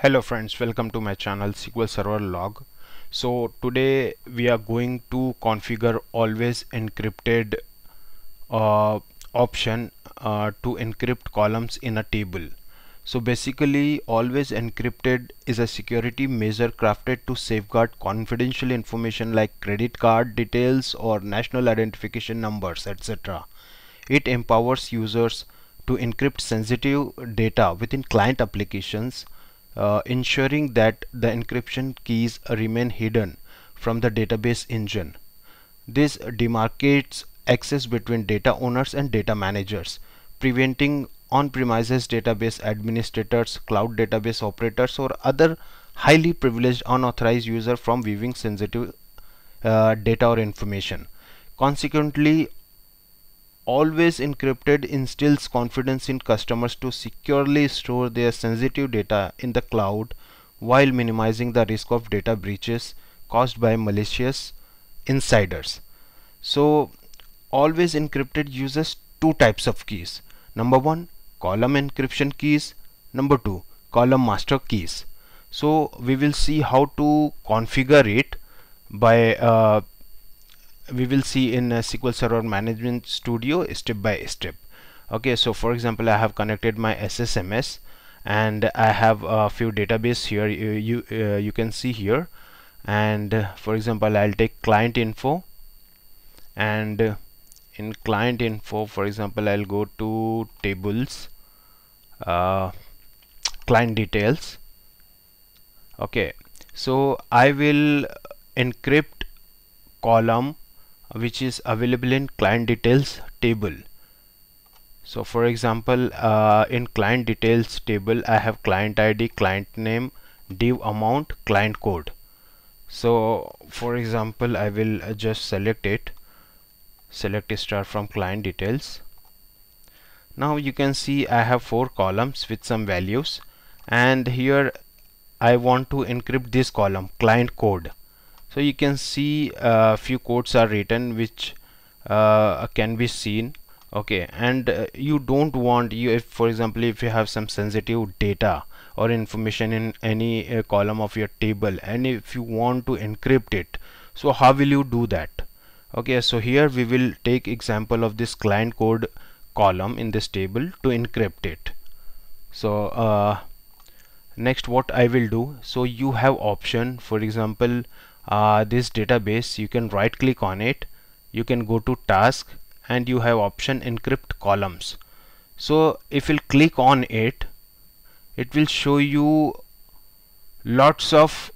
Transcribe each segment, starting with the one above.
hello friends welcome to my channel SQL Server log. So today we are going to configure always encrypted uh, option uh, to encrypt columns in a table. So basically always encrypted is a security measure crafted to safeguard confidential information like credit card details or national identification numbers etc it empowers users to encrypt sensitive data within client applications uh, ensuring that the encryption keys remain hidden from the database engine. This demarcates access between data owners and data managers, preventing on-premises database administrators, cloud database operators or other highly privileged unauthorized user from viewing sensitive uh, data or information. Consequently, always encrypted instills confidence in customers to securely store their sensitive data in the cloud while minimizing the risk of data breaches caused by malicious insiders. So always encrypted uses two types of keys. Number one column encryption keys. Number two column master keys. So we will see how to configure it by uh, we will see in SQL Server Management Studio step by step. Okay so for example I have connected my SSMS and I have a few database here you you, uh, you can see here. And uh, for example I'll take client info. And uh, in client info for example I'll go to tables uh, client details. Okay so I will encrypt column which is available in client details table. So for example uh, in client details table I have client ID client name div amount client code. So for example I will just select it select star from client details. Now you can see I have four columns with some values and here I want to encrypt this column client code so you can see a few codes are written which uh, can be seen okay? And uh, you don't want you if for example if you have some sensitive data or information in any uh, column of your table and if you want to encrypt it so how will you do that? Okay so here we will take example of this client code column in this table to encrypt it. So uh, next what I will do so you have option for example uh, this database you can right click on it. You can go to task and you have option encrypt columns. So if you click on it it will show you lots of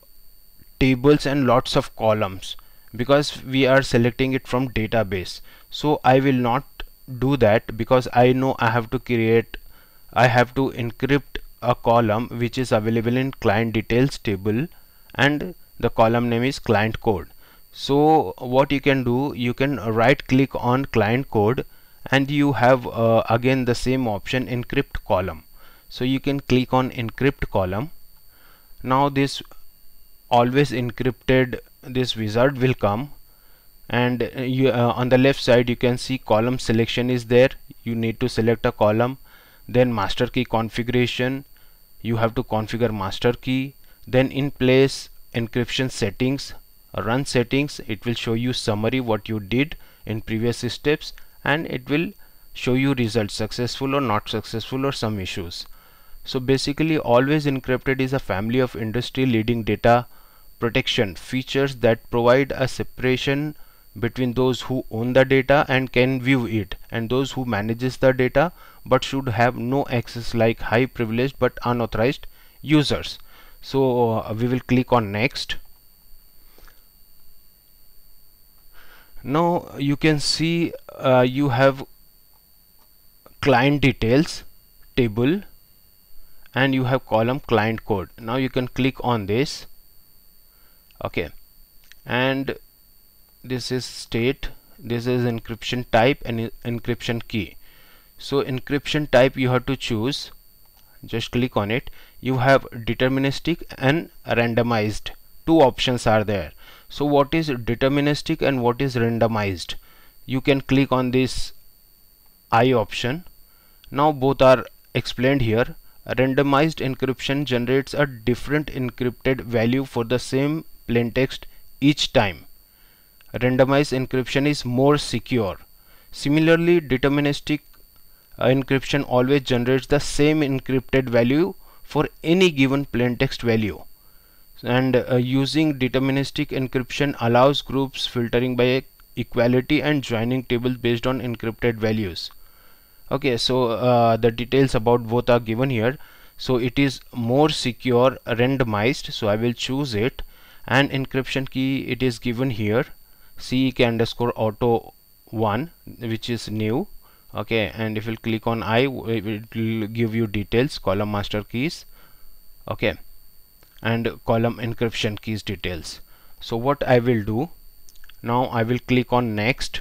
tables and lots of columns because we are selecting it from database. So I will not do that because I know I have to create I have to encrypt a column which is available in client details table and the column name is client code. So what you can do you can right click on client code and you have uh, again the same option encrypt column. So you can click on encrypt column. Now this always encrypted this wizard will come and you, uh, on the left side you can see column selection is there. You need to select a column then master key configuration. You have to configure master key. Then in place encryption settings run settings. It will show you summary what you did in previous steps and it will show you results successful or not successful or some issues. So basically always encrypted is a family of industry leading data protection features that provide a separation between those who own the data and can view it and those who manages the data but should have no access like high privileged but unauthorized users so uh, we will click on next. Now you can see uh, you have client details table and you have column client code. Now you can click on this. Okay. And this is state. This is encryption type and encryption key. So encryption type you have to choose just click on it. You have deterministic and randomized. Two options are there. So what is deterministic and what is randomized? You can click on this I option. Now both are explained here. Randomized encryption generates a different encrypted value for the same plaintext each time. Randomized encryption is more secure. Similarly, deterministic encryption always generates the same encrypted value for any given plaintext value. And uh, using deterministic encryption allows groups filtering by equality and joining tables based on encrypted values. Okay so uh, the details about both are given here. So it is more secure randomized so I will choose it. And encryption key it is given here. CEK underscore auto 1 which is new okay and if you click on I it will give you details column master keys. Okay and column encryption keys details. So what I will do now I will click on next.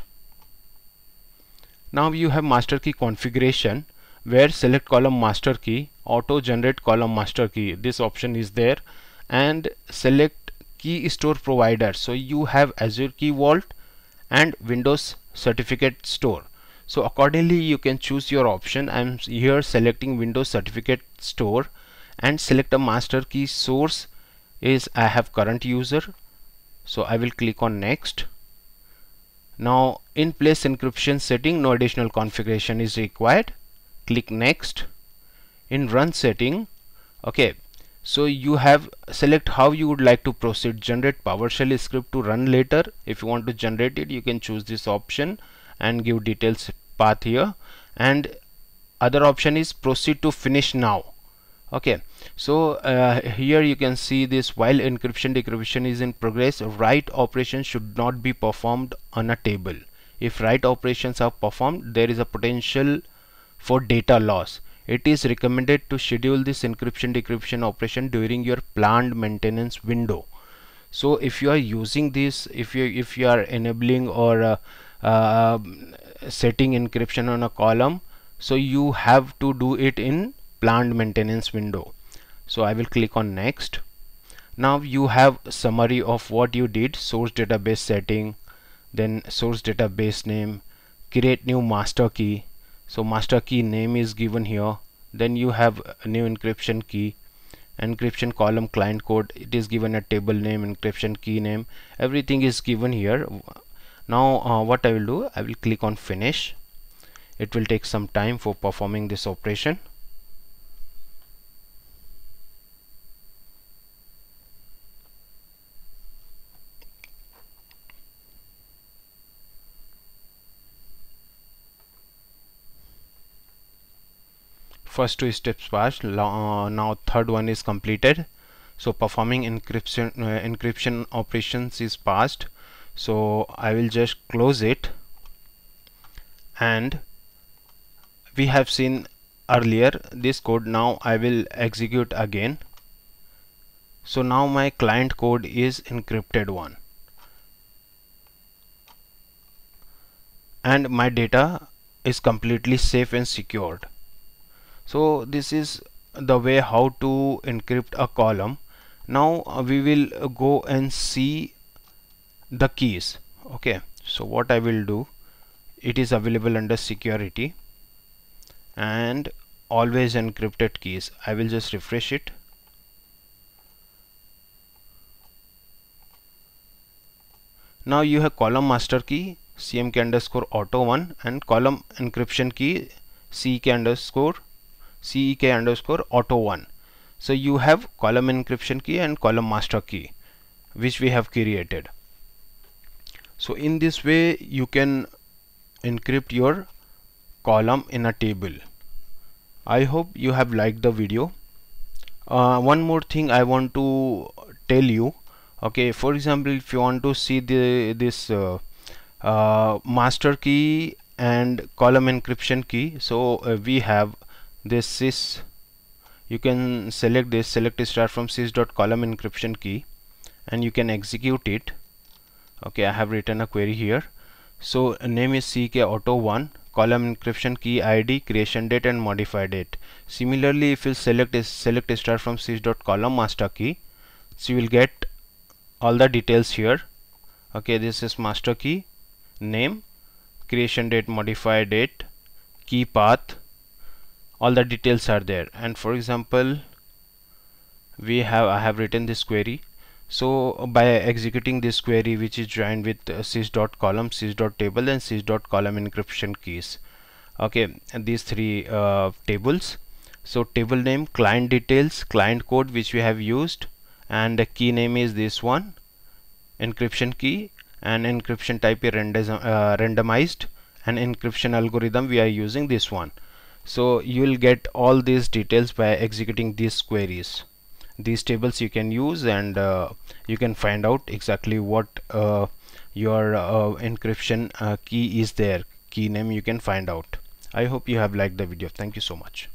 Now you have master key configuration where select column master key auto generate column master key. This option is there. And select key store provider. So you have Azure Key Vault and Windows certificate store so accordingly you can choose your option. I'm here selecting Windows certificate store and select a master key source is I have current user. So I will click on next. Now in place encryption setting no additional configuration is required. Click next. In run setting okay. So you have select how you would like to proceed. Generate PowerShell script to run later. If you want to generate it you can choose this option and give details path here. And other option is proceed to finish now. Okay. So uh, here you can see this while encryption decryption is in progress write operation should not be performed on a table. If write operations are performed there is a potential for data loss. It is recommended to schedule this encryption decryption operation during your planned maintenance window. So if you are using this if you if you are enabling or uh, uh, setting encryption on a column. So you have to do it in planned maintenance window. So I will click on next. Now you have summary of what you did source database setting then source database name create new master key. So master key name is given here. Then you have new encryption key encryption column client code. It is given a table name encryption key name. Everything is given here now uh, what I will do I will click on finish. It will take some time for performing this operation. First two steps passed uh, now third one is completed. So performing encryption uh, encryption operations is passed so I will just close it. And we have seen earlier this code. Now I will execute again. So now my client code is encrypted one. And my data is completely safe and secured. So this is the way how to encrypt a column. Now we will go and see the keys. Okay so what I will do it is available under security and always encrypted keys. I will just refresh it. Now you have column master key cmk underscore auto 1 and column encryption key ck underscore CEK underscore auto 1 so you have column encryption key and column master key which we have created so in this way you can encrypt your column in a table. I hope you have liked the video. Uh, one more thing I want to tell you. Okay for example if you want to see the this uh, uh, master key and column encryption key so uh, we have this sys. You can select this select start from sys.column encryption key and you can execute it okay I have written a query here. So name is ck auto 1 column encryption key id creation date and modify date. Similarly if you select is select star from sys.column master key so you will get all the details here. Okay this is master key name creation date modify date key path all the details are there. And for example we have I have written this query so by executing this query which is joined with uh, sys.column sys.table and sys.column encryption keys. Okay and these three uh, tables. So table name client details client code which we have used and the key name is this one encryption key and encryption type is uh, randomized and encryption algorithm we are using this one. So you will get all these details by executing these queries these tables you can use and uh, you can find out exactly what uh, your uh, encryption uh, key is there key name you can find out. I hope you have liked the video. Thank you so much